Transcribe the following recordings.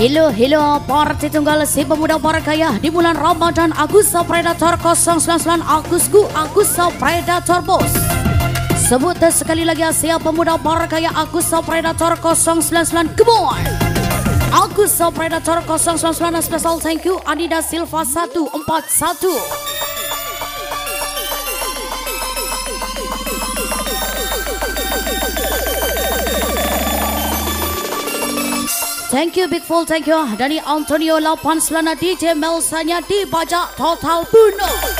Halo, halo, party tunggal si pemuda kaya di bulan Ramadan Agusta Predator 099 Agusgu Agusta Predator Bos. Sebut sekali lagi siapa pemuda kaya Agusta Predator 099 Come on! Agusta Predator 099 special thank you Adidas Silva 141 Thank you Big Fool, thank you Dari Antonio Lapan Selana DJ Melsanya dibajak total bunuh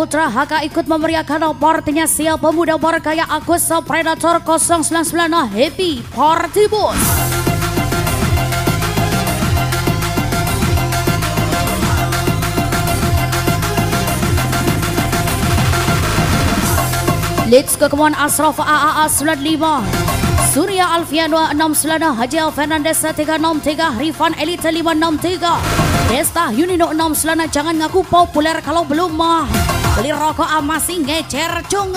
Putra HK ikut memeriahkan partinya siap pemuda berkaya Agus Predator 099 Happy Party Bus. Let's go kemuan Asraf AAA 95 Surya Alfiano 69 Haji Fernandez 363 Rifan Elite 563 Desta Yunino 6 selana jangan ngaku populer kalau belum mah Beli rokok masih ngecer cung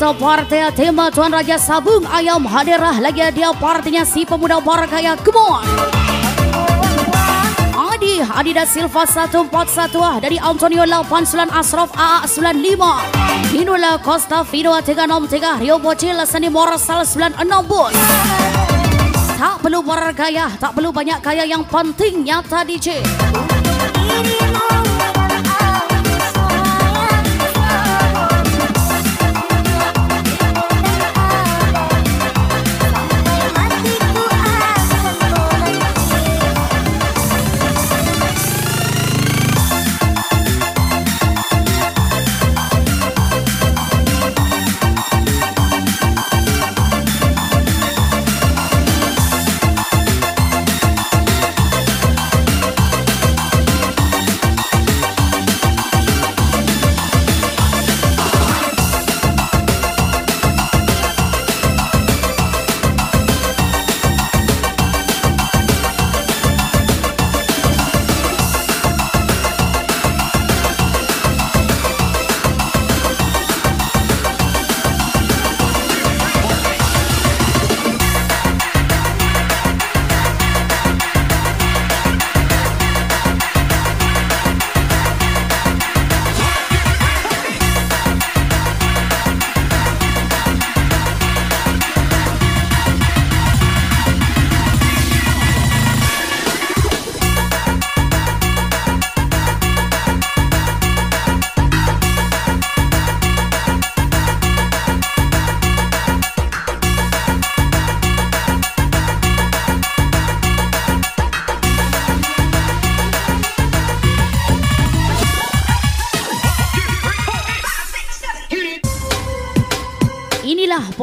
Let's get a party tema Tuan Raja Sabung Ayam hadirah lagi dia partinya si pemuda kaya Come Adi lagi Adidas Silva 141 dari Antonio 89 Asraf AA 95 Minula Costa Vino 363 Rio Bocil Seni Morsal 96 bos. Tak perlu bergaya, tak perlu banyak gaya yang penting nyata DJ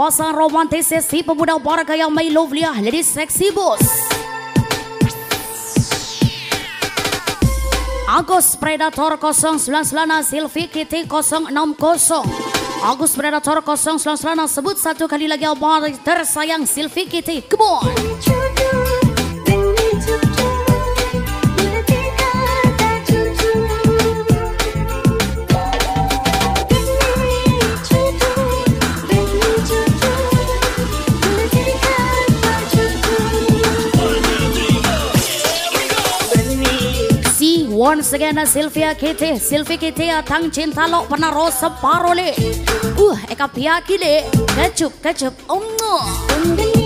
Pasang romantis sesi pemuda warga yang my lovely lady sexy bos. Agus Predator 099 Silvi Kitty 060 Agus Predator 099 sebut satu kali lagi abang tersayang Silvi Kitty. Come on Once again Sylvia Kitty Sylvia Kitty tang cinta lo pernah rosa parole Uh eka piaki le Kecup kecup Oh no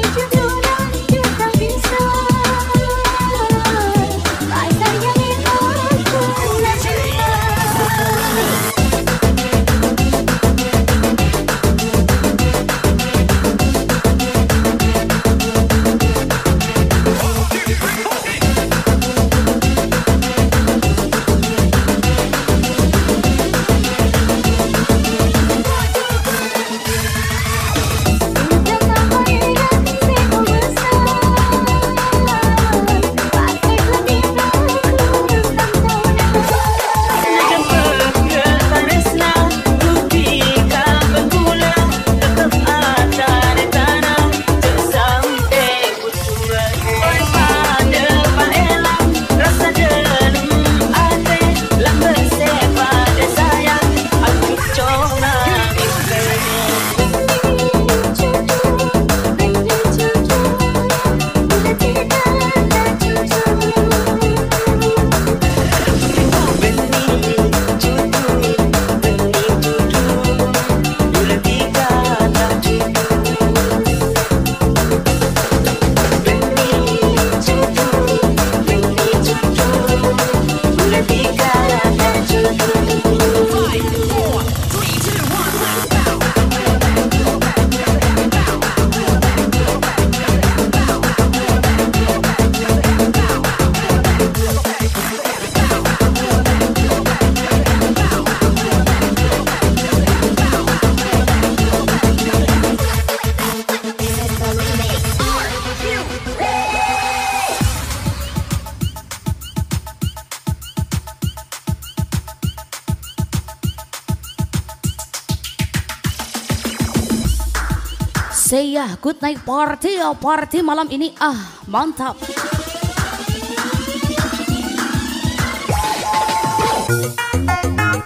Good night party, oh, party malam ini ah mantap.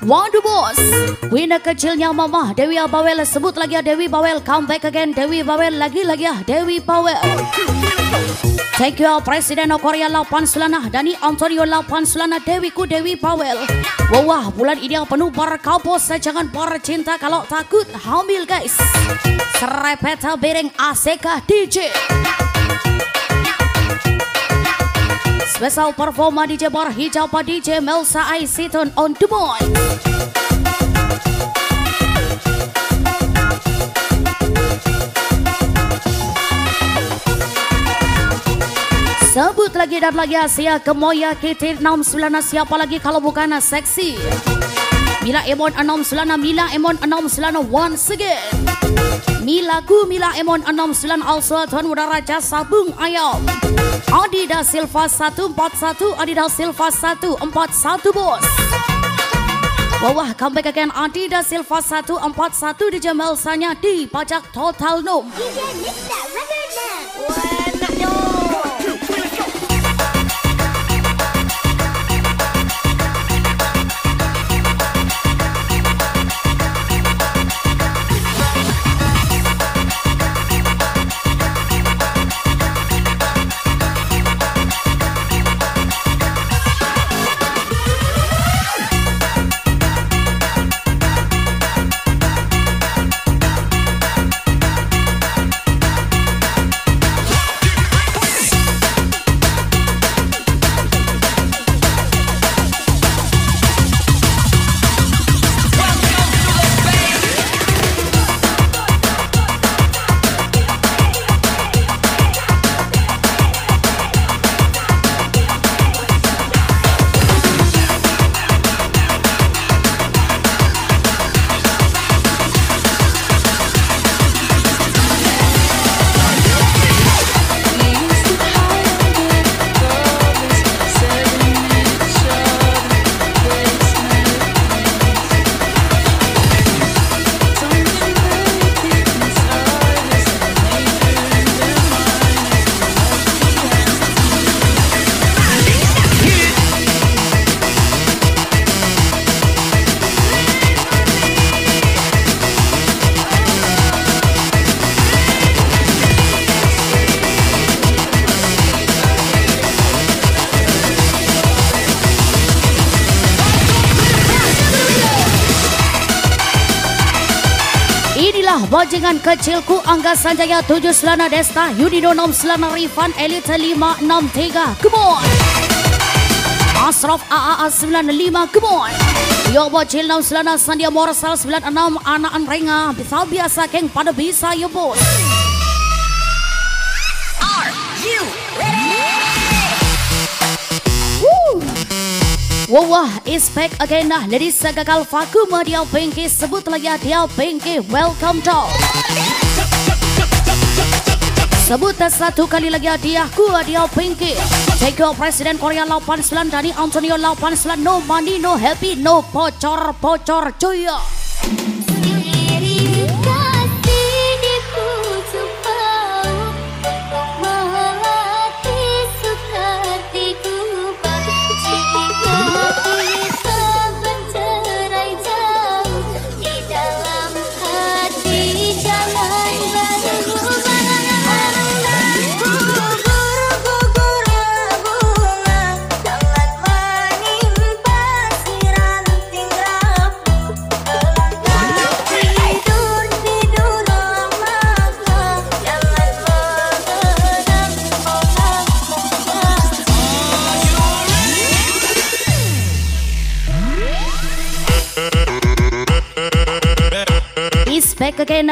Waduh bos. Winner kecilnya mama Dewi Bawel Sebut lagi ya Dewi Bawel. Come back again Dewi Bawel. Lagi-lagi ya Dewi Bawel. Thank you Presiden Korea 8 Sulana Dani Antonio 8 Sulana Dewi Ku Dewi Bawel. Wah bulan ini yang penuh berkapos Jangan cinta kalau takut. Hamil guys. Serepeta bereng ACK DJ Special performa DJ Bar Hijau DJ Melsa Aisiton on the board. Sebut lagi dan lagi Asia Kemoya Kitty 69 siapa lagi kalau bukan seksi Mila Emon 69 Mila Emon 69 once again Mila Gu Mila Emon 69 also Tuan Muda Raja Sabung Ayam. Adidas Silva 141 Adidas Silva 141 bos. Bawah comeback again Adidas Silva 141 di Jamal Sanya di pajak total nom bajingan kecilku Angga Sanjaya 7 Selana Desta Yudino 6 Selana Rifan Elite 563 Come on! Asraf AAA 95 Come on! Yo bocil 6 Selana Sandia Morsal 96 Anak Renga. Bisa biasa keng pada bisa bos Wah, is back again nah. Jadi segakal vakum dia pinky sebut lagi dia pinky. Welcome to. Sebut satu kali lagi dia ku dia pinky. Take your Presiden Korea 89 Dani Antonio 89 no money no happy no pocor pocor cuy.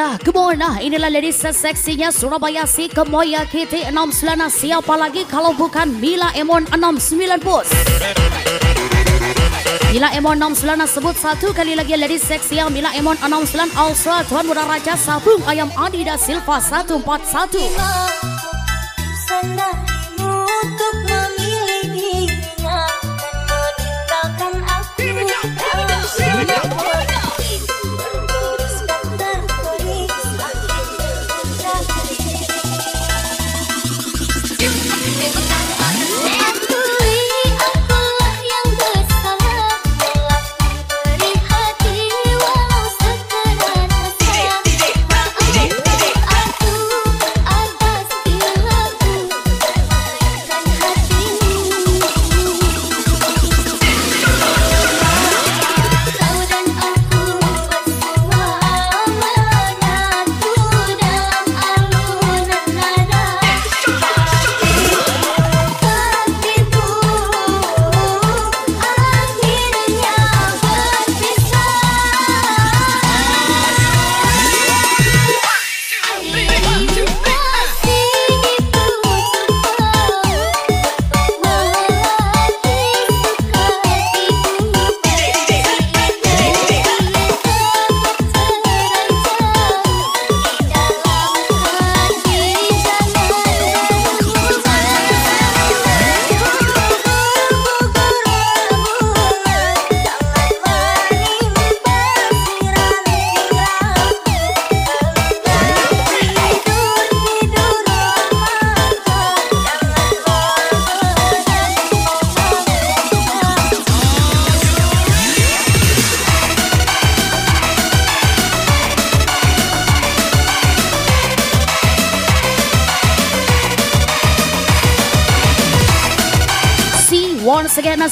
Good morning. Inilah ladies seksinya Surabaya si Kemoya Kitty 69. Siapa lagi kalau bukan Mila Emon 69 bos. Mila Emon 69 sebut satu kali lagi ladies seksi yang Mila Emon 69 Ultra Tuan Muda Raja Sabung Ayam Adidas Silva 141. untuk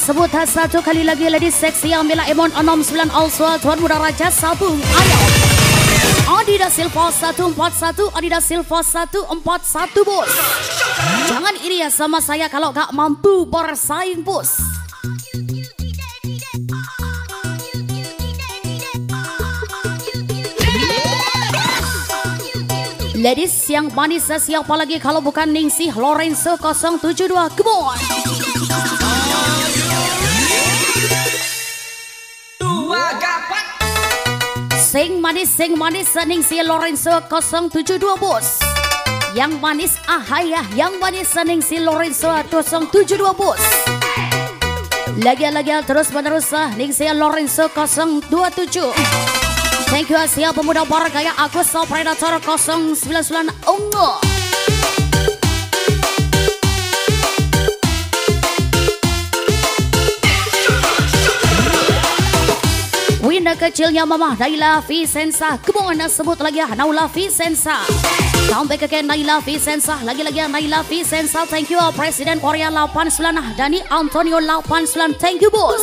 Once again sebut satu kali lagi ladies seksi yang bila Emon 69 also Tuan Muda Raja Sabung Ayo. Adidas Silva 141 Adidas Silva 141 bos. Jangan iri ya sama saya kalau gak mampu bersaing bos. Ladies yang manis siapa lagi kalau bukan Ningsih Lorenzo 072 Come on Sing manis sing manis Ningsih Lorenzo 072 bos. Yang manis ahaya Yang manis Ningsih Lorenzo 072 bos. Lagi-lagi terus menerus Ningsih Lorenzo 027 Thank you Asia Pemuda Barakaya Agus Predator 099 Ungu Winda kecilnya Mama Naila Vicenza. Ke mana sebut lagi ya Naila Vicenza. Sampai ke Naila Vicenza. Lagi-lagi ya Naila Vicenza. Thank you Presiden Korea 89 Dani Antonio 89 Thank you bos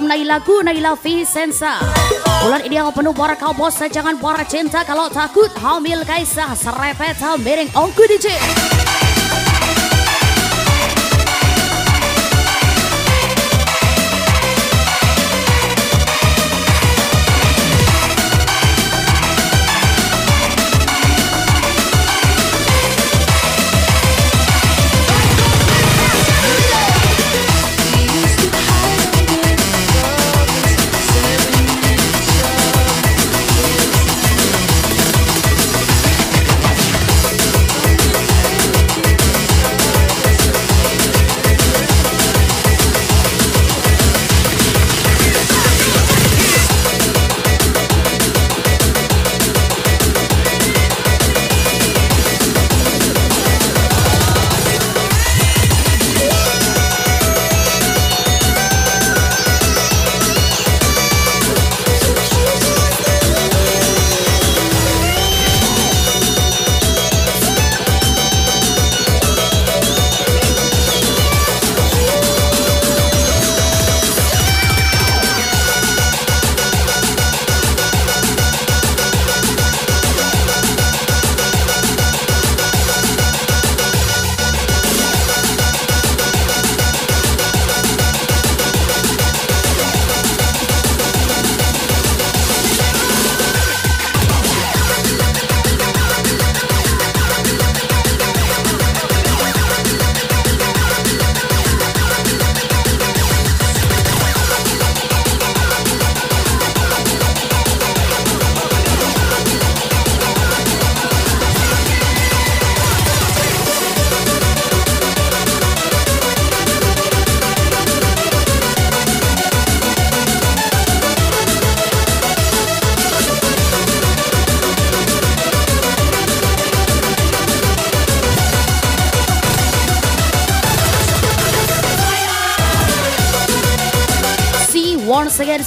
welcome Naila Ku Naila Vicenza Bulan ini yang penuh para kau bos Jangan para cinta. Kalau takut Hamil kaisah serepet miring ongku DJ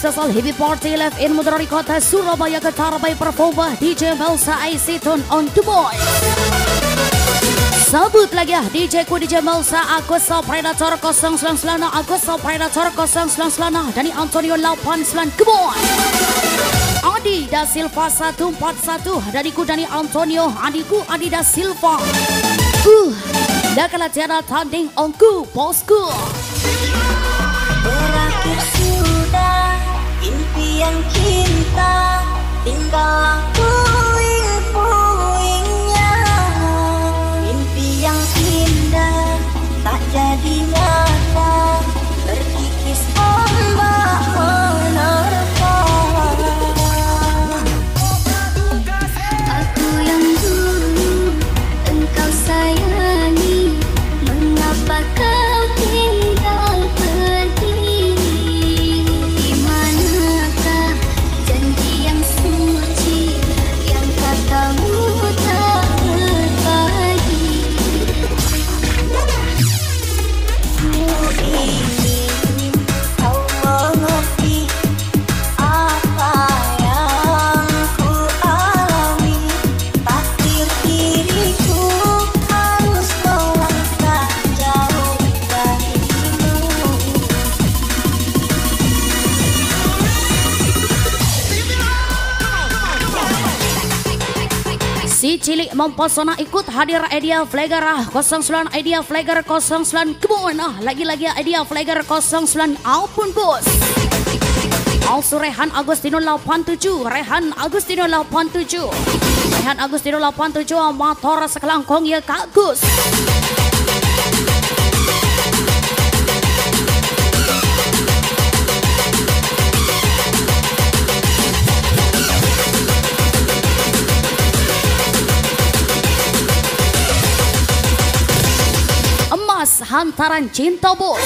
special heavy party live in Mudrari Kota Surabaya Ketara by Performa DJ Melsa Aisyton on the boy. Sebut lagi ya DJ ku DJ Melsa Aku so Predator 099 Aku so Predator 099 Dani Antonio 89 Come on Adi da Silva 141 Dadiku Dani Antonio Adiku Adi da Silva. Uh Dah kala tiada tanding ongku bosku. Berakhir impian cinta Tinggal puing-puingnya Mimpi yang indah tak jadi cilik mempesona ikut hadir Edia Flagger 09 Edia Flagger 09 Kebun ah lagi-lagi Edia Flagger 09 Ampun bos. Also Rehan Agustino 87 Rehan Agustino 87 Rehan Agustino 87 Motor sekelangkong ya Kak hantaran cinta bos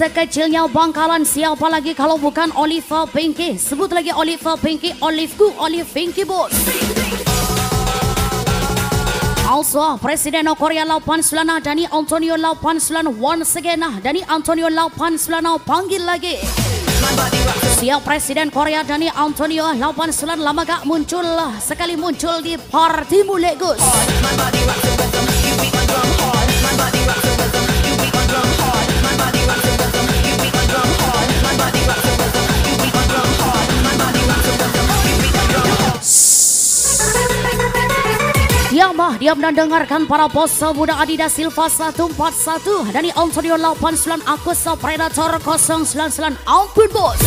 sekecilnya Bangkalan. Siapa lagi kalau bukan Oliver Pinky? Sebut lagi Oliver Pinky Olive Gu Olive Pinky bos. Also Presiden Korea 89 Dani Antonio 89 once again nah Dani Antonio 89 panggil lagi. Siap Presiden Korea Dani Antonio 89 lama gak muncul Sekali muncul di Party Mulegus diam dan dengarkan para bos muda Adidas Silva 141 Dani Antonio 89 Akusa Predator 099 Ampun bos.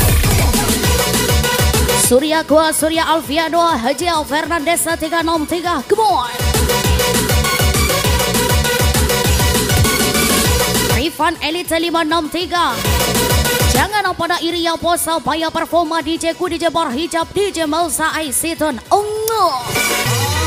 Surya Gua Surya Alfiano Haji Fernandez 363 Come on. Rifan Elite 563 Jangan pada iri ya posa Paya performa DJ ku DJ Bar Hijab DJ Melsa Aisiton Ungu ada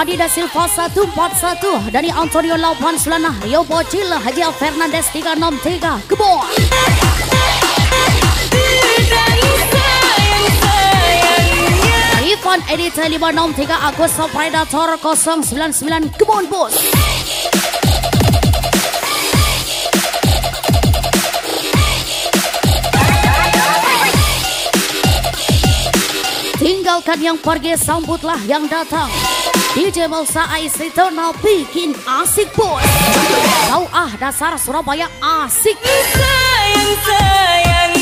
Adida Silva 141 Dani Antonio 89 Rio Bocil Haji Fernandez 363 Kebon Ivan Edita 563 Agus Predator 099 Kebon Bos. Tinggalkan yang pergi, sambutlah yang datang. DJ Mausa Aisitono bikin asik bos. Kau ah dasar Surabaya asik. Sayang sayangnya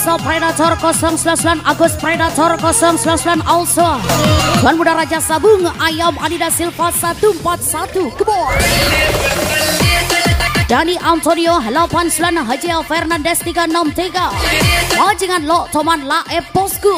Agus Predator 099 Agus Predator 099 also. Tuan Muda Raja Sabung Ayam Adida Silva 141 Kebon Dani Antonio 89 Haji Fernandez 363 Wajingan Lo Toman La Eposku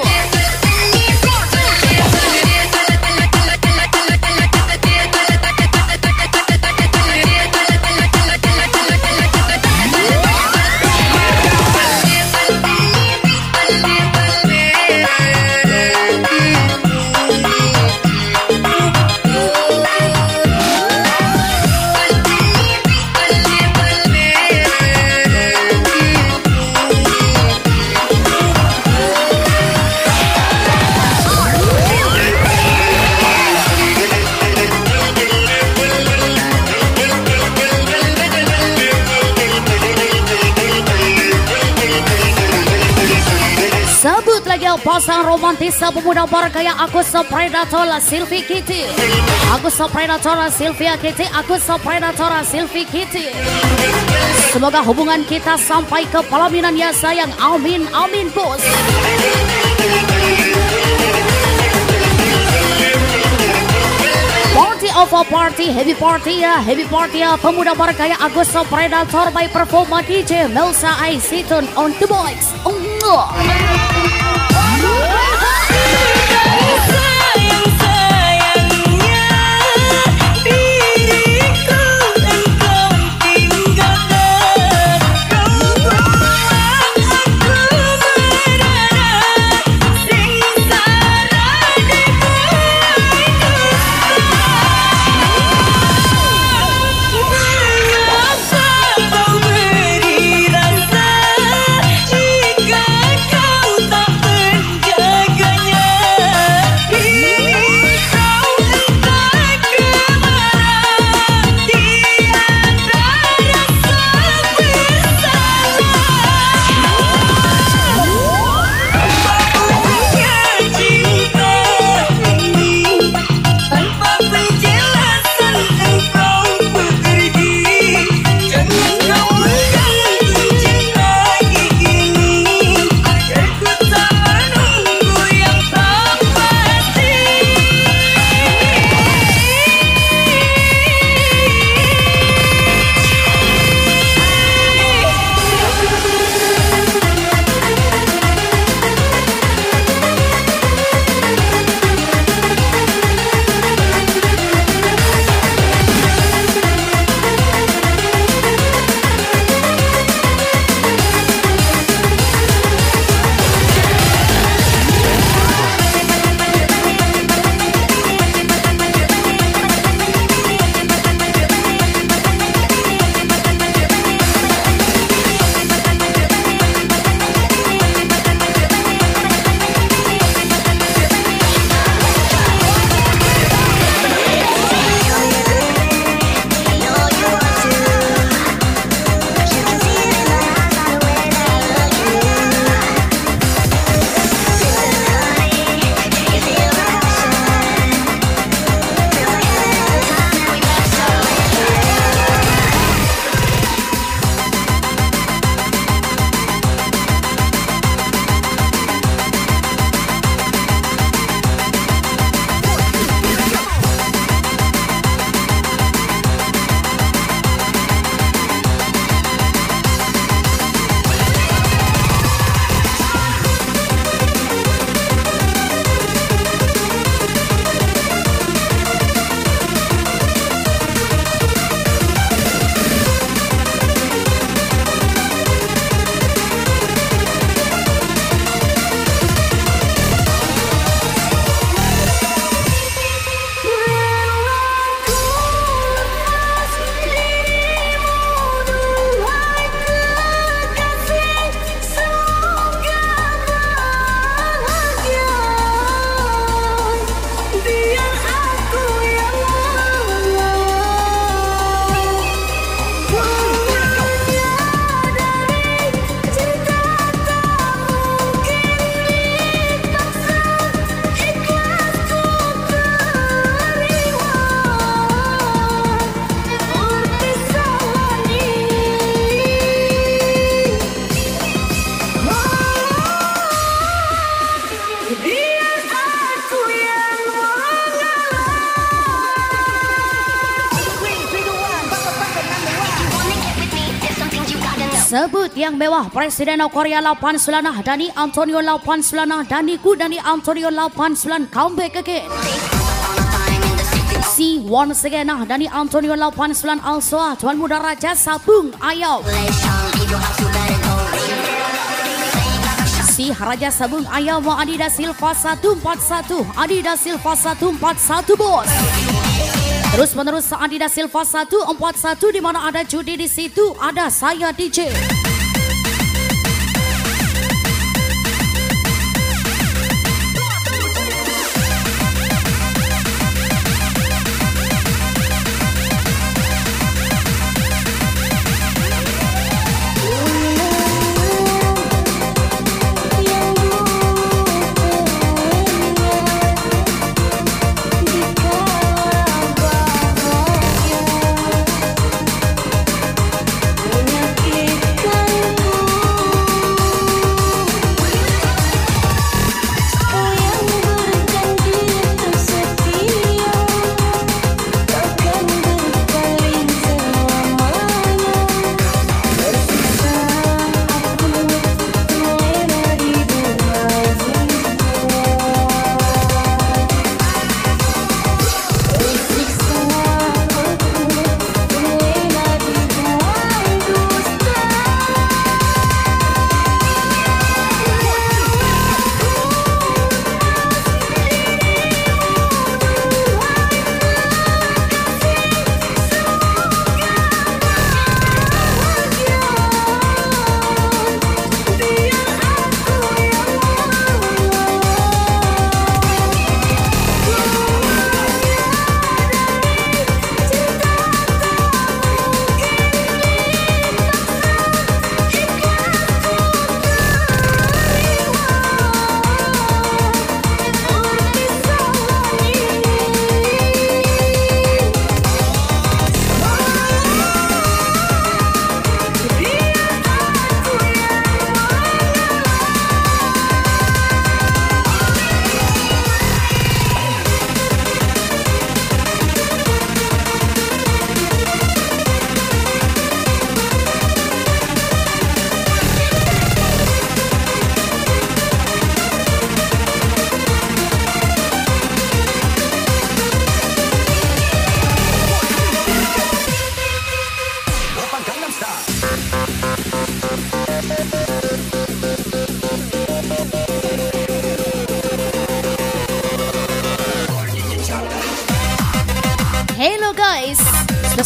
pasang romantis pemuda bergaya Agus Predator Sylvie Kitty. Agus Predator Sylvia Kitty Agus Predator Sylvie Kitty. Semoga hubungan kita sampai ke pelaminan ya sayang. Amin amin bos. Party of a party, heavy party ya, heavy party ya. Pemuda bergaya Agus Predator by Performa DJ Melsa Aisiton on the box Sayang-sayangnya yang mewah Presiden Korea 89 Dani Antonio 89 Dani Ku Dani Antonio 89 comeback again Si once again nah Dani Antonio 89 also Tuan Muda Raja Sabung Ayau. Si Raja Sabung Ayau Adida Silva 141 Adida Silva 141 bos. Terus menerus Adida Silva 141 di mana ada judi di situ ada saya DJ.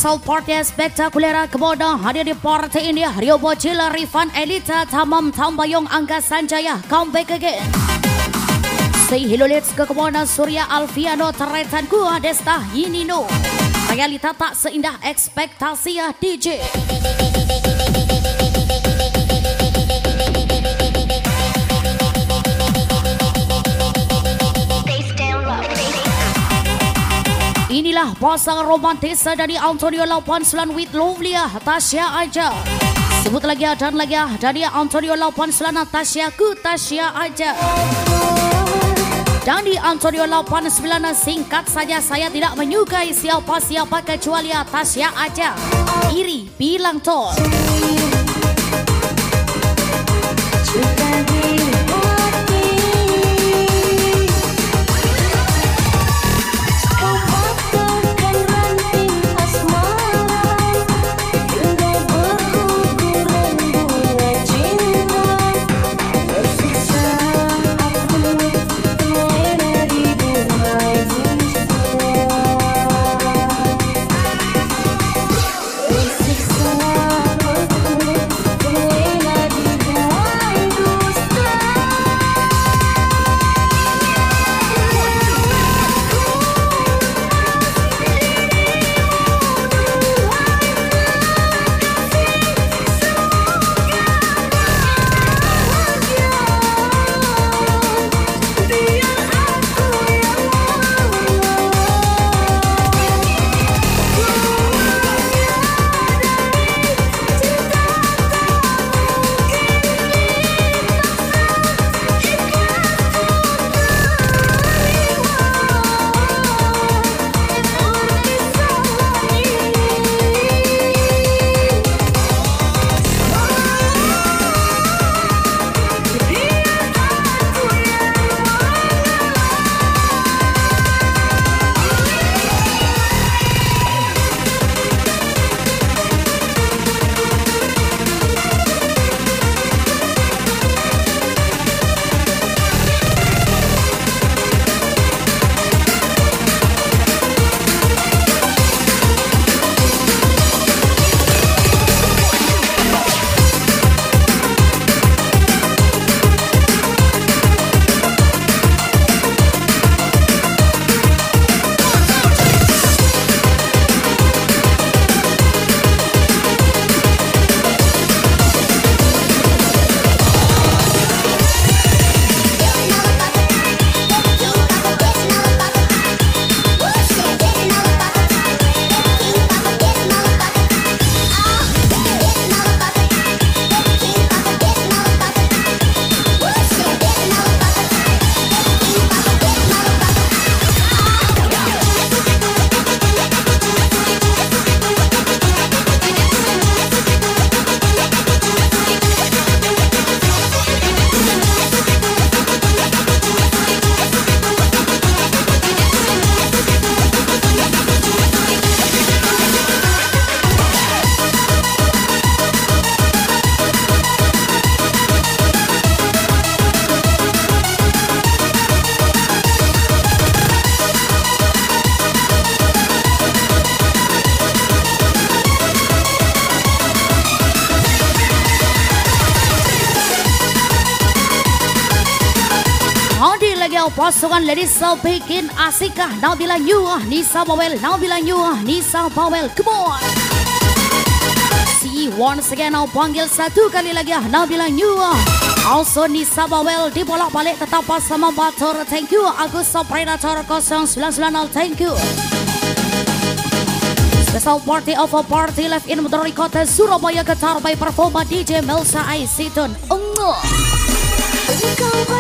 Special party spektakuler kemoda hadir di party ini Rio Bocil, Rifan, Elita, Tamam, Tambayong, Angga Sanjaya Come back again Say hello let's ke kemoda Surya Alfiano Teretan Gua Desta Yinino. Realita tak seindah ekspektasi ya DJ Inilah pasangan romantis dari Antonio 89 with Lovlia Tasya aja. Sebut lagi dan lagi dari Antonio 89 Tasya ku Tasya aja. Dan di Antonio 89 singkat saja saya tidak menyukai siapa-siapa kecuali Tasya aja. Iri bilang tol. Siksa ladies so bikin asikah. Nabila New Nisa Bawel. Nabila New Nisa Bawel. Come on. See once again now panggil satu kali lagi. Nabila New Also Nisa Bawel. Di bolak balik tetap bersama Batur. Thank you. Agus Predator 099 Thank you. Special party of a party live in Motor Kota Surabaya Getar by Performa DJ Melsa Aisitun Ungu. Engkau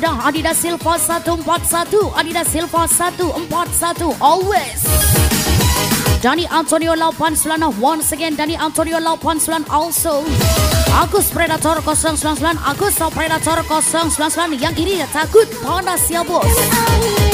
Muda Adidas Silva 141 Adidas Silva 141 Always. Dani Antonio 89 Once again Dani Antonio 89 Also. Agus Predator 099 Agus Predator 099 Yang ini takut panas ya bos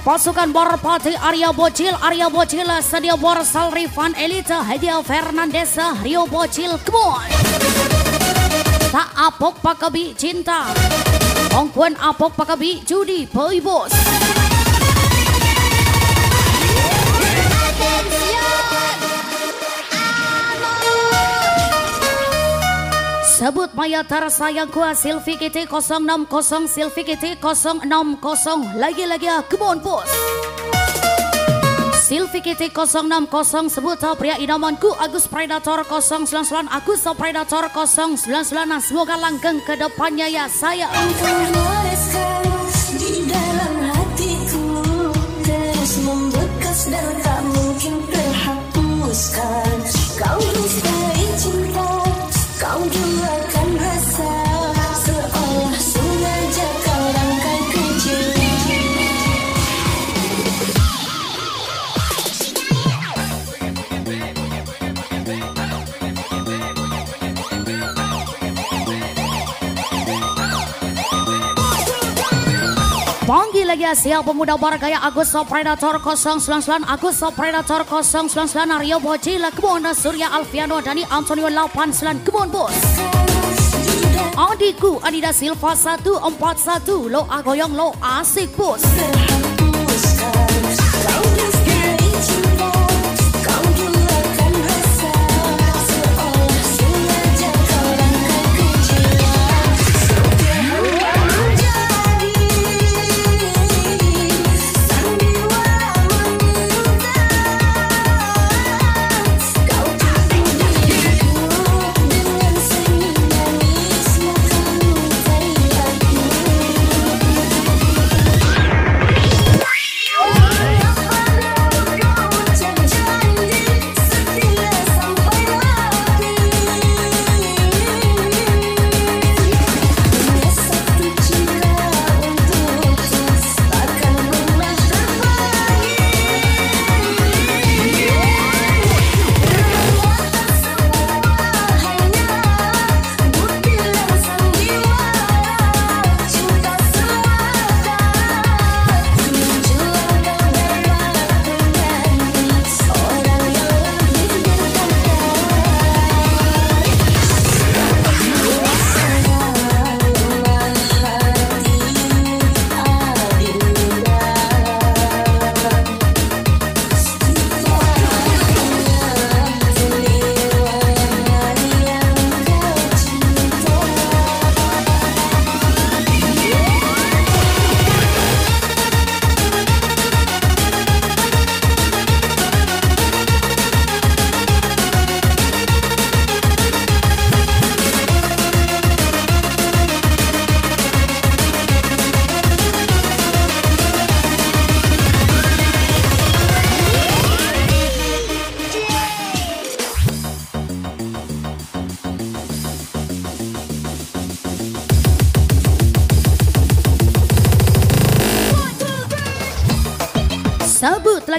pasukan Borpati Arya Bocil Arya Bocil sedia Borsal Rifan Elita Hadiah Fernandes Rio Bocil. Come on. Tak apok pakabi cinta. Ongkuan apok pakabi judi boy bos Sebut Maya tersayang gua Silvi KT 060 Silvi KT 060 Lagi-lagi ya kebun bos Silvi KT 060 sebut tau pria idamanku Agus Predator 099 Agus Predator 099 Semoga langgeng ke depannya ya saya lagi ya siap pemuda bargaya Agus Predator 099 Agus Predator 099 Rio Bocil Kebun Surya Alfiano Dani Antonio 89 Kebun bos. Adikku Adida Silva 141 Lo agoyong lo asik bos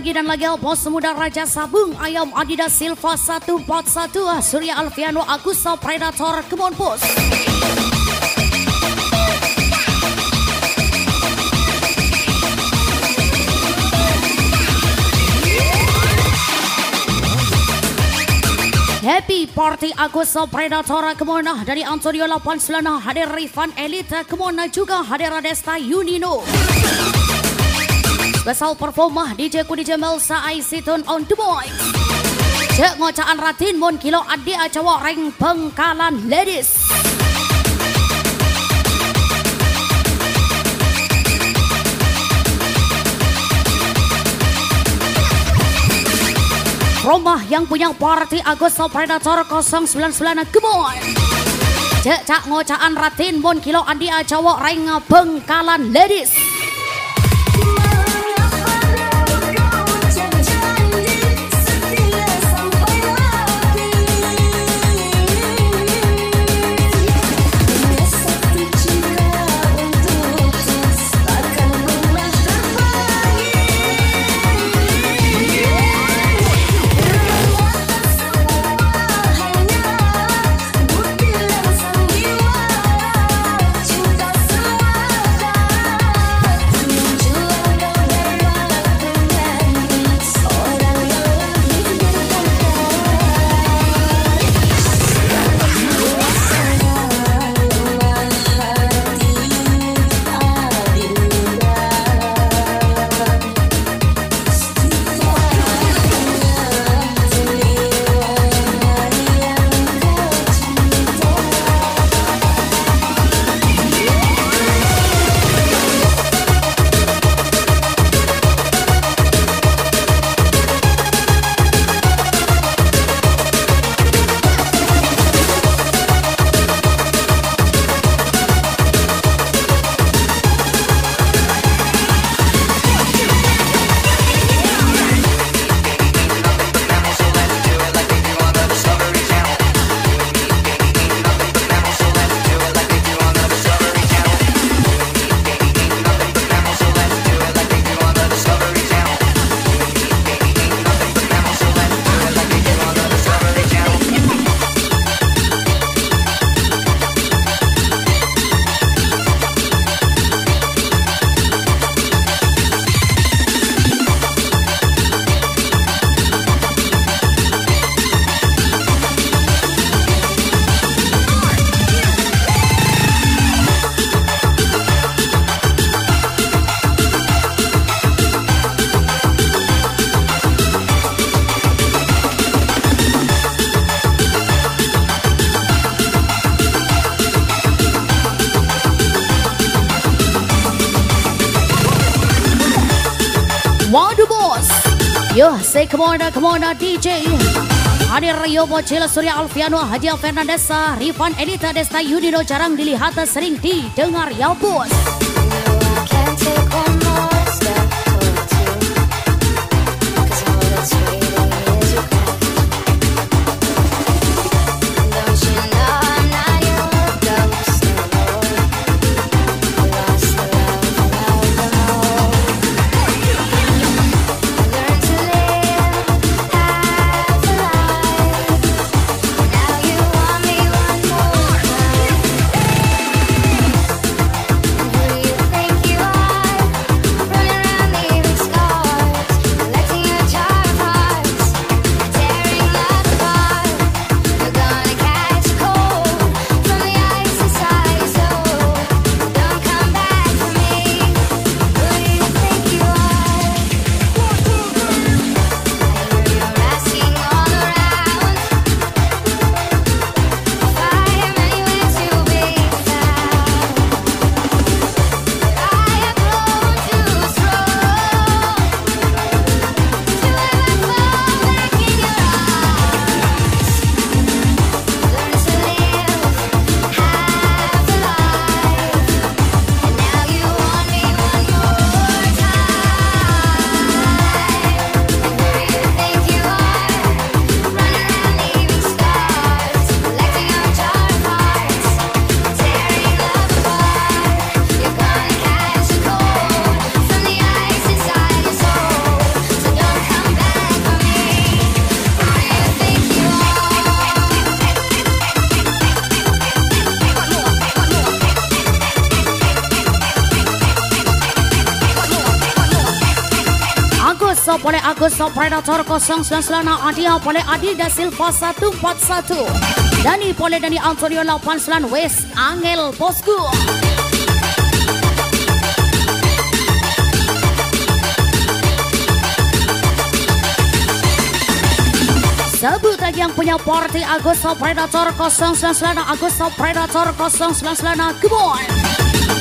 lagi dan lagi bos muda Raja Sabung Ayam Adidas Silva 141 Surya Alfiano Agus Predator Kebun Pos Happy Party Agus Predator Ke mana dari Antonio 89 hadir Rifan Elite Ke mana juga hadir Desta Yunino Special performa DJ ku DJ Melsa Aisitun on the boy Cek ngocaan ratin mon kilo adi acawa reng Bengkalan ladies. Rumah yang punya party Agus Predator 099 Kebon Cek cak ngocaan ratin mon kilo adi acawa reng Bengkalan ladies on, come on, DJ. Hadir Yobo Cila Surya Alfiano Haji Fernandesa Rifan Edita Desta Yudino jarang dilihat sering didengar ya bos so Predator 099 Adia boleh Adi da Silva 141 Dani boleh Dani Antonio 89 West Angel Bosku. Sebut lagi yang punya party Agus so Predator 099 Agus so Predator 099 Come on.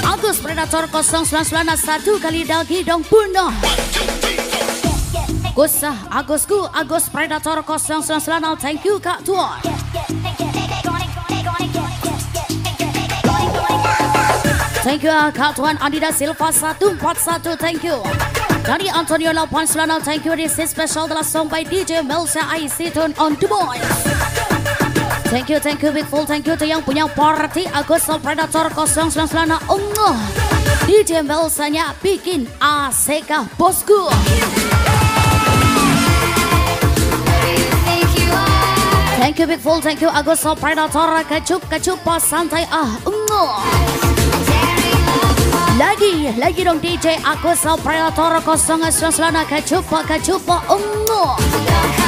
Agus Predator 099 satu kali lagi dong punah Gusah Agusku Agus Predator 099 Thank you Kak Tuan. Thank you Kak Tuan Adida Silva 141 Thank you. Dari Antonio 89 Thank you This is special. Adalah song by DJ Melsa IC Tune on the boy Thank you, thank you, Big Full, thank you to yang punya party Agus Predator 099 Unguh DJ Melsanya bikin ACK bosku Thank you Big Full, thank you Agus Predator Kecup, kecup, pas santai ah apart. Lagi, lagi dong DJ Agus Predator 099 Kecup, kecup, unguh Don't